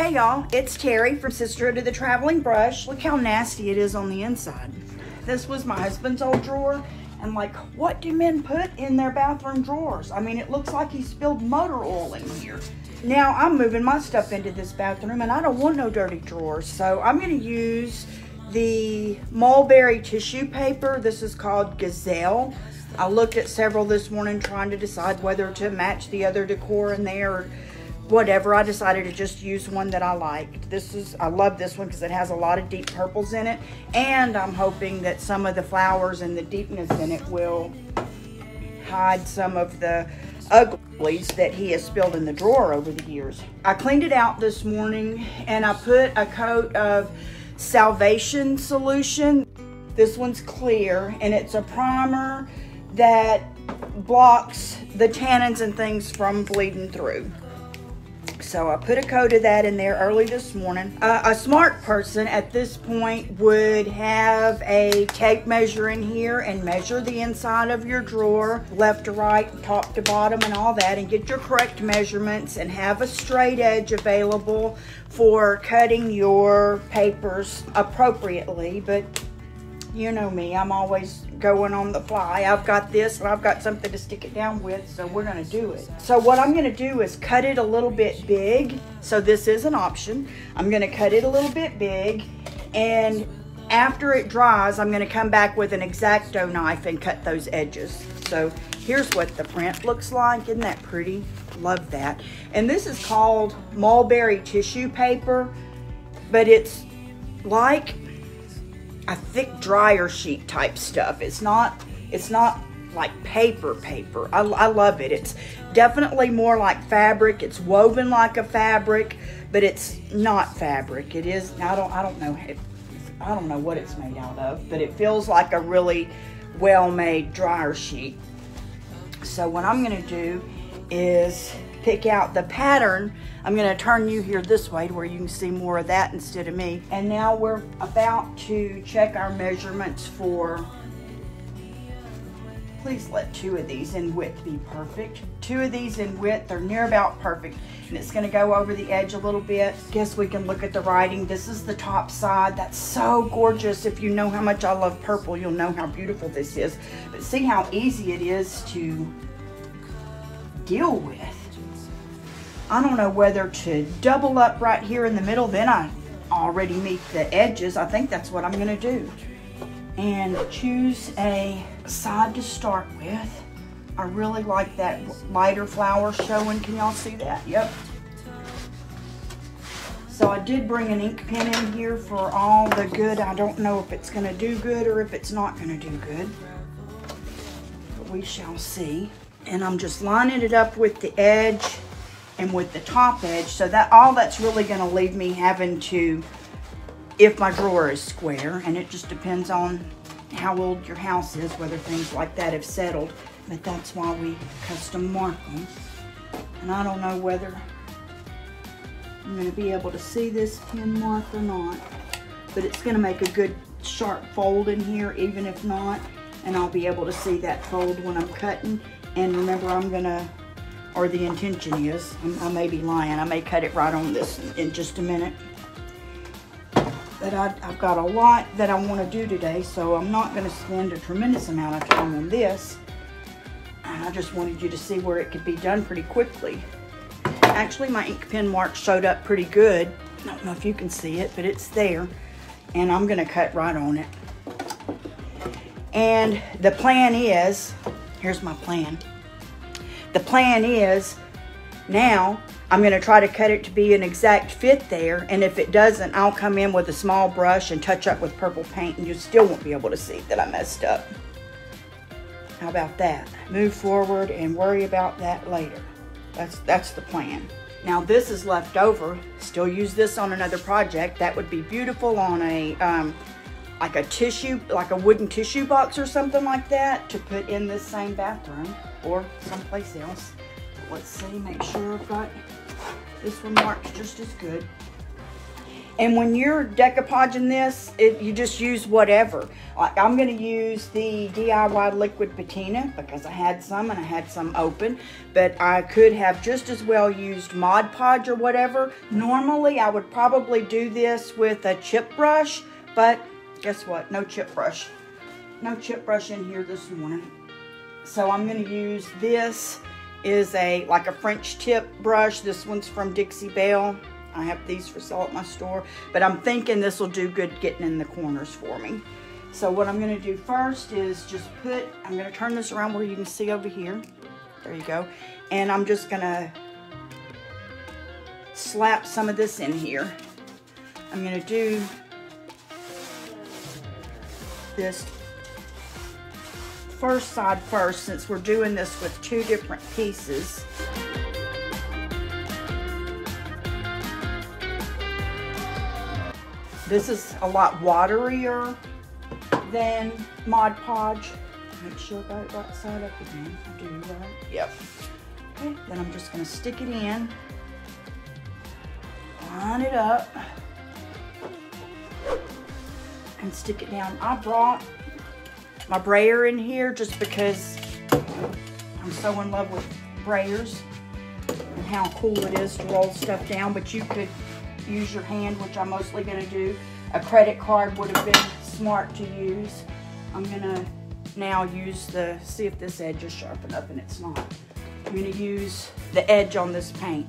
Hey y'all, it's Terri from Sisterhood of the Traveling Brush. Look how nasty it is on the inside. This was my husband's old drawer and like, what do men put in their bathroom drawers? I mean, it looks like he spilled motor oil in here. Now I'm moving my stuff into this bathroom and I don't want no dirty drawers. So I'm gonna use the mulberry tissue paper. This is called Gazelle. I looked at several this morning trying to decide whether to match the other decor in there whatever. I decided to just use one that I liked. This is, I love this one because it has a lot of deep purples in it. And I'm hoping that some of the flowers and the deepness in it will hide some of the uglies that he has spilled in the drawer over the years. I cleaned it out this morning and I put a coat of Salvation Solution. This one's clear and it's a primer that blocks the tannins and things from bleeding through. So I put a coat of that in there early this morning. Uh, a smart person at this point would have a tape measure in here and measure the inside of your drawer, left to right, top to bottom and all that and get your correct measurements and have a straight edge available for cutting your papers appropriately. But you know me, I'm always going on the fly. I've got this and I've got something to stick it down with, so we're gonna do it. So what I'm gonna do is cut it a little bit big. So this is an option. I'm gonna cut it a little bit big and after it dries, I'm gonna come back with an X-Acto knife and cut those edges. So here's what the print looks like. Isn't that pretty? Love that. And this is called mulberry tissue paper, but it's like a thick dryer sheet type stuff. It's not, it's not like paper paper. I, I love it. It's definitely more like fabric. It's woven like a fabric, but it's not fabric. It is, I don't, I don't know, I don't know what it's made out of, but it feels like a really well-made dryer sheet. So what I'm gonna do is pick out the pattern. I'm gonna turn you here this way to where you can see more of that instead of me. And now we're about to check our measurements for, please let two of these in width be perfect. Two of these in width are near about perfect. And it's gonna go over the edge a little bit. Guess we can look at the writing. This is the top side. That's so gorgeous. If you know how much I love purple, you'll know how beautiful this is. But see how easy it is to deal with. I don't know whether to double up right here in the middle, then I already meet the edges. I think that's what I'm gonna do. And choose a side to start with. I really like that lighter flower showing. Can y'all see that? Yep. So I did bring an ink pen in here for all the good. I don't know if it's gonna do good or if it's not gonna do good. But we shall see. And I'm just lining it up with the edge and with the top edge. So that all that's really gonna leave me having to, if my drawer is square, and it just depends on how old your house is, whether things like that have settled. But that's why we custom mark them. And I don't know whether I'm gonna be able to see this pin mark or not. But it's gonna make a good sharp fold in here, even if not. And I'll be able to see that fold when I'm cutting. And remember, I'm gonna or the intention is. I may be lying. I may cut it right on this in just a minute. But I, have got a lot that I want to do today, so I'm not going to spend a tremendous amount of time on this. And I just wanted you to see where it could be done pretty quickly. Actually, my ink pen mark showed up pretty good. I don't know if you can see it, but it's there. And I'm going to cut right on it. And the plan is, here's my plan the plan is now I'm going to try to cut it to be an exact fit there. And if it doesn't, I'll come in with a small brush and touch up with purple paint and you still won't be able to see that I messed up. How about that? Move forward and worry about that later. That's, that's the plan. Now this is left over. Still use this on another project. That would be beautiful on a, um, like a tissue, like a wooden tissue box or something like that to put in this same bathroom or someplace else. Let's see, make sure I've got this one marked just as good. And when you're decoupaging this, it, you just use whatever. Like I'm gonna use the DIY liquid patina because I had some and I had some open, but I could have just as well used Mod Podge or whatever. Normally I would probably do this with a chip brush, but guess what? No chip brush. No chip brush in here this morning. So I'm gonna use this is a like a French tip brush. This one's from Dixie Belle. I have these for sale at my store, but I'm thinking this will do good getting in the corners for me. So what I'm gonna do first is just put, I'm gonna turn this around where you can see over here. There you go. And I'm just gonna slap some of this in here. I'm gonna do this first side first since we're doing this with two different pieces. This is a lot waterier than Mod Podge. Make sure I got it right side up again. I do, right? Yep. Okay, then I'm just gonna stick it in, line it up, and stick it down. I brought my brayer in here just because I'm so in love with brayers and how cool it is to roll stuff down, but you could use your hand, which I'm mostly gonna do. A credit card would have been smart to use. I'm gonna now use the, see if this edge is sharp enough and it's not. I'm gonna use the edge on this paint.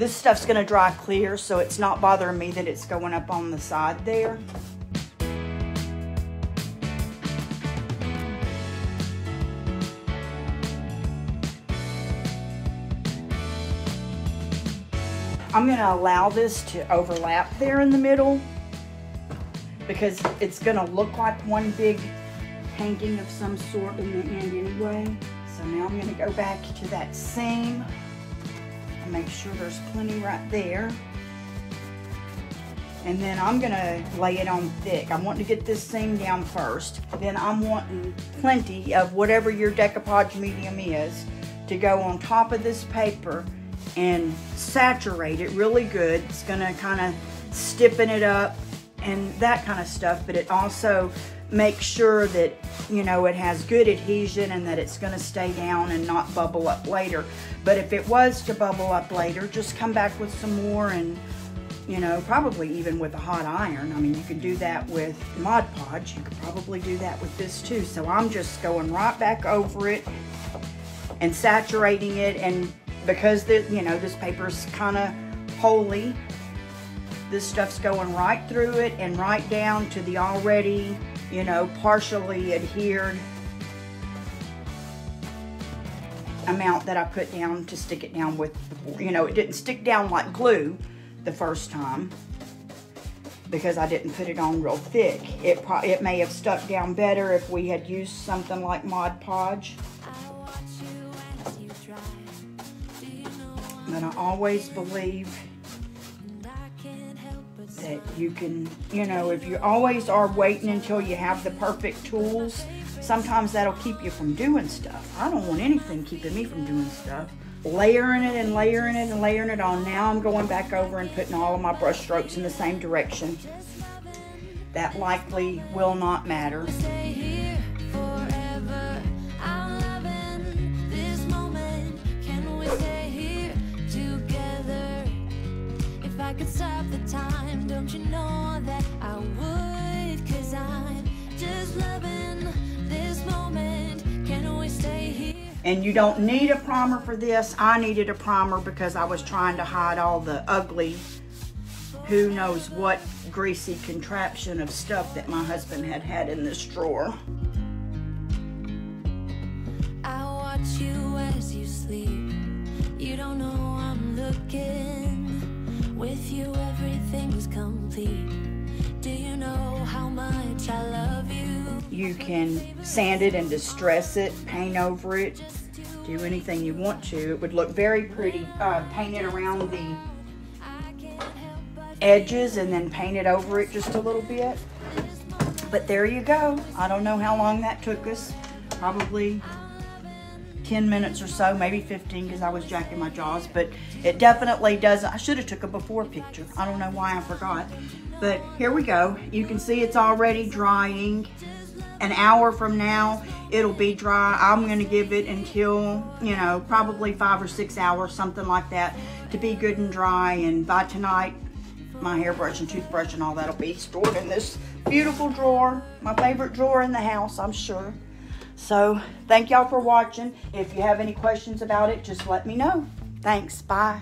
This stuff's gonna dry clear, so it's not bothering me that it's going up on the side there. I'm gonna allow this to overlap there in the middle because it's gonna look like one big painting of some sort in the end anyway. So now I'm gonna go back to that seam make sure there's plenty right there. And then I'm gonna lay it on thick. I'm wanting to get this seam down first. Then I'm wanting plenty of whatever your decoupage medium is to go on top of this paper and saturate it really good. It's gonna kind of stiffen it up and that kind of stuff, but it also makes sure that, you know, it has good adhesion and that it's gonna stay down and not bubble up later. But if it was to bubble up later, just come back with some more and, you know, probably even with a hot iron. I mean, you can do that with Mod Podge. You could probably do that with this too. So I'm just going right back over it and saturating it and because the, you know this paper's kind of holy this stuff's going right through it and right down to the already you know partially adhered amount that I put down to stick it down with you know it didn't stick down like glue the first time because I didn't put it on real thick. It it may have stuck down better if we had used something like Mod Podge. But I always believe that you can, you know, if you always are waiting until you have the perfect tools, sometimes that'll keep you from doing stuff. I don't want anything keeping me from doing stuff. Layering it and layering it and layering it on. Now I'm going back over and putting all of my brush strokes in the same direction. That likely will not matter. Could stop the time, don't you know that I would? Cause I'm just loving this moment. Can we stay here? And you don't need a primer for this. I needed a primer because I was trying to hide all the ugly, who knows what greasy contraption of stuff that my husband had had in this drawer. I watch you as you sleep. You don't know I'm looking. With you, everything's complete. Do you know how much I love you? You can sand it and distress it, paint over it, do anything you want to. It would look very pretty. Uh, paint it around the edges and then paint it over it just a little bit. But there you go. I don't know how long that took us. probably 10 minutes or so, maybe 15 because I was jacking my jaws, but it definitely doesn't. I should have took a before picture. I don't know why I forgot. But here we go. You can see it's already drying. An hour from now, it'll be dry. I'm gonna give it until, you know, probably five or six hours, something like that, to be good and dry. And by tonight, my hairbrush and toothbrush and all that'll be stored in this beautiful drawer. My favorite drawer in the house, I'm sure. So thank y'all for watching. If you have any questions about it, just let me know. Thanks. Bye.